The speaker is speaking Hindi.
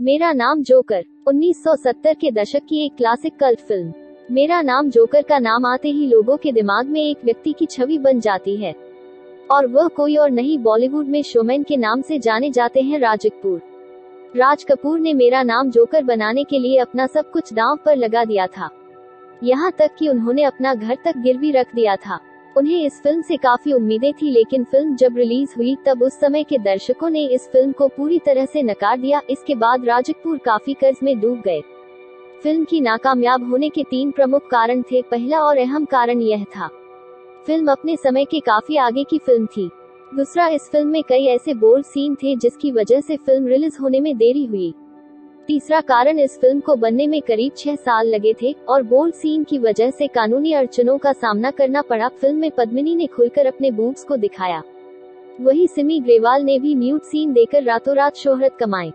मेरा नाम जोकर 1970 के दशक की एक क्लासिक कल्ट फ़िल्म मेरा नाम जोकर का नाम आते ही लोगों के दिमाग में एक व्यक्ति की छवि बन जाती है। और वह कोई और नहीं, बॉलीवुड में शोमैन के नाम से जाने जाते हैं राज कपूर। राज कपूर ने मेरा नाम जोकर बनाने के लिए अपना सब कुछ दांव पर लगा दिया था। यहाँ तक कि उन्होंने अपना घर तक गिरवी रख दिया था। उन्हें इस फ़िल्म से काफ़ी उम्मीदें थी, लेकिन फ़िल्म जब रिलीज़ हुई, तब उस समय के दर्शकों ने इस फ़िल्म को पूरी तरह से नकार दिया। इसके बाद राज कपूर काफ़ी कर्ज में डूब गए। फ़िल्म की नाकामयाब होने के तीन प्रमुख कारण थे। पहला और अहम कारण यह था, फ़िल्म अपने समय के काफ़ी आगे की फ़िल्म थी। दूसरा, इस फ़िल्म में कई ऐसे बोल्ड सीन थे जिसकी वजह से फ़िल्म रिलीज़ होने में देरी हुई। तीसरा कारण इस फ़िल्म को बनने में करीब छह साल लगे थे और बोल्ड सीन की वजह से कानूनी अड़चनों का सामना करना पड़ा। फ़िल्म में पद्मिनी ने खुलकर अपने बूब्स को दिखाया। वही सिमी ग्रेवाल ने भी न्यूड सीन देकर रातों रात शोहरत कमाई।